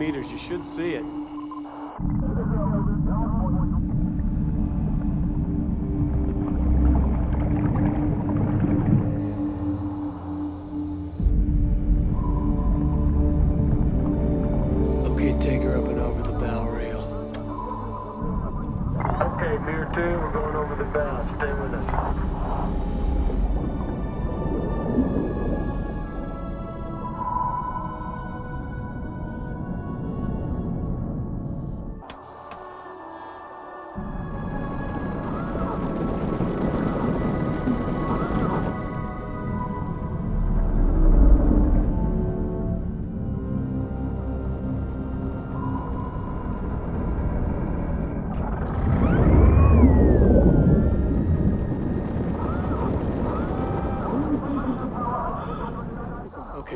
meters. You should see it. Okay, take her up and over the bow rail. Okay, Mir 2, we're going over the bow. Stay with us.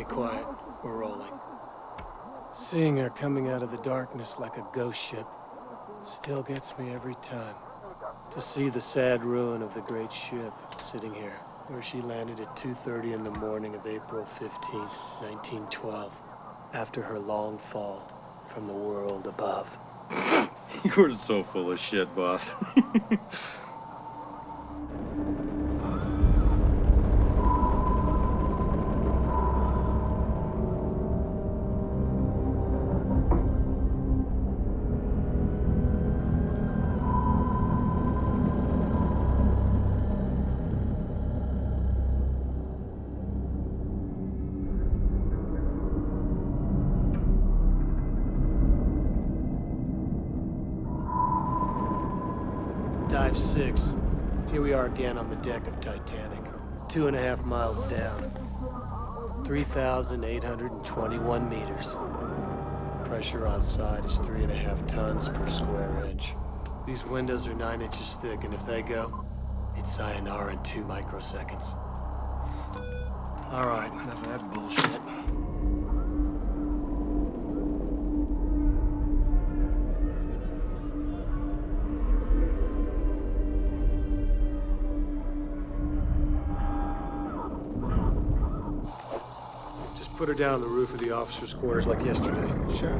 Quiet. We're rolling. Seeing her coming out of the darkness like a ghost ship still gets me every time. To see the sad ruin of the great ship sitting here, where she landed at 2.30 in the morning of April 15th, 1912, after her long fall from the world above. You're so full of shit, boss. Dive six. Here we are again on the deck of Titanic. Two and a half miles down. 3,821 meters. Pressure outside is three and a half tons per square inch. These windows are nine inches thick, and if they go, it's sayonara in two microseconds. All right, enough of that bullshit. Put her down on the roof of the officers' quarters like yesterday. Sure.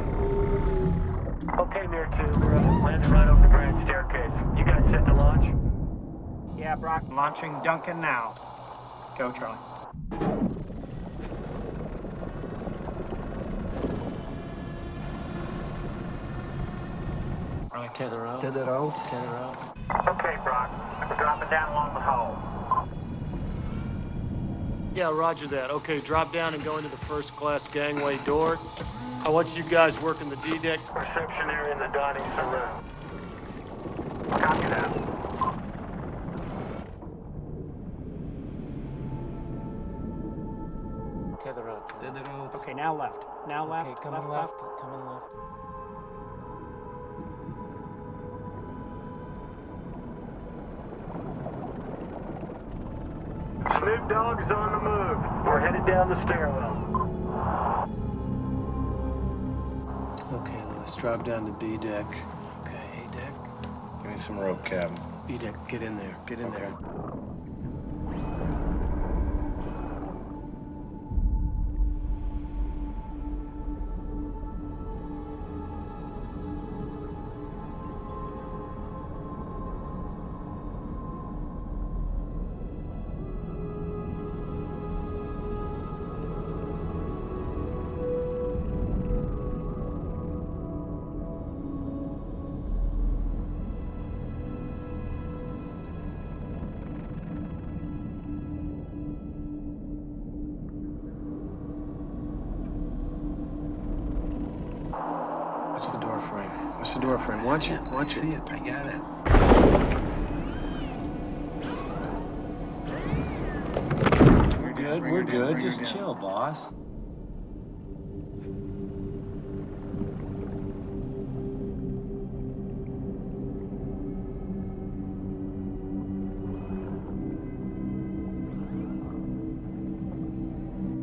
Okay, Mir 2, we're landing right over the grand staircase. You guys set to launch? Yeah, Brock, launching Duncan now. Go, Charlie. Right, tether out. Tether out. Tether out. Okay, Brock. We're dropping down along the hull. Yeah, roger that. Okay, drop down and go into the first class gangway door. I want you guys working the D deck. Reception area in the dining saloon. Copy that. Tether out. Tether out. Okay, now left. Now left. Okay, come left, on left. Come on left. Snoop Dogg's on the move. We're headed down the stairwell. Okay, Lewis, drop down to B deck. Okay, A deck. Give me some rope, Captain. B deck, get in there. Get in there. Door frame? What's the door frame? Watch it. Watch it. See it. I got it. We're good, we're good. Just chill, boss.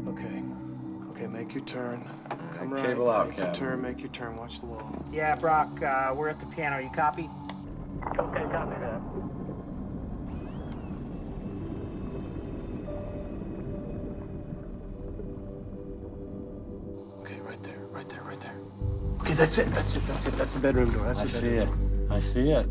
Okay. Okay, make your turn. Come right, right. cable out, Make your turn. Make your turn. Watch the wall. Yeah, Brock, uh, we're at the piano. You copy? Okay, copy that. Okay, right there. Right there. Right there. Okay, that's it. That's it. That's it. That's the bedroom door. That's I the see bedroom it. I see it.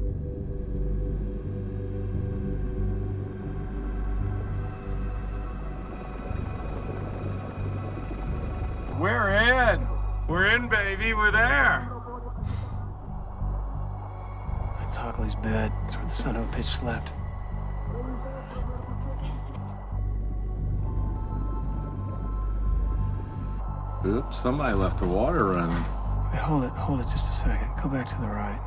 We're in. We're in, baby. We're there. That's Hockley's bed. That's where the son of a bitch slept. Oops, somebody left the water running. Wait, hold it. Hold it just a second. Go back to the right.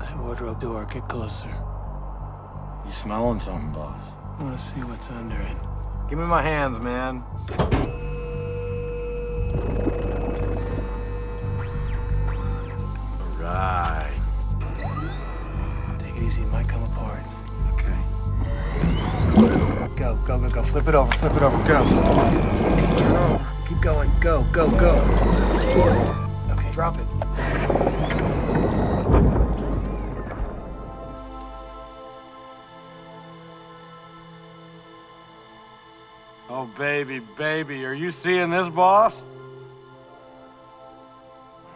That wardrobe door. Get closer. You smelling something, boss? I want to see what's under it. Give me my hands, man. All right. Take it easy. It might come apart. Okay. Go, go, go, go. Flip it over. Flip it over. Go. Turn over. Keep going. Go, go, go. Okay, drop it. Baby, baby. Are you seeing this, boss?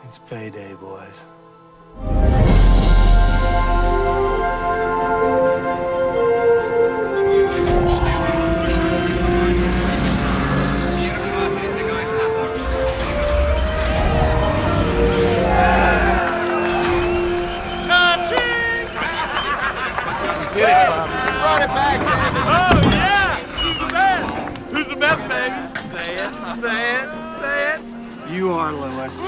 It's payday, boys. You did it, Bobby. Brought it back. Oh, yeah. Who's the best? Who's the best, baby? Say it. Say it. Say it. You are, Lewis.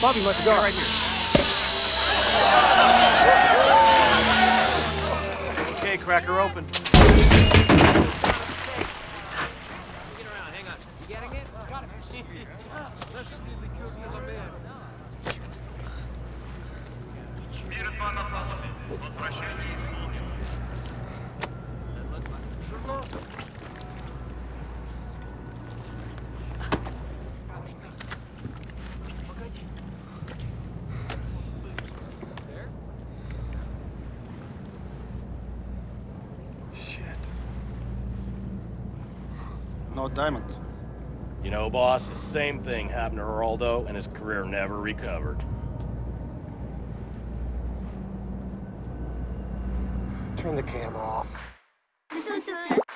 Bobby must go right here. Okay, cracker open. Shit. No diamond. You know, boss, the same thing happened to Geraldo, and his career never recovered. Turn the camera off.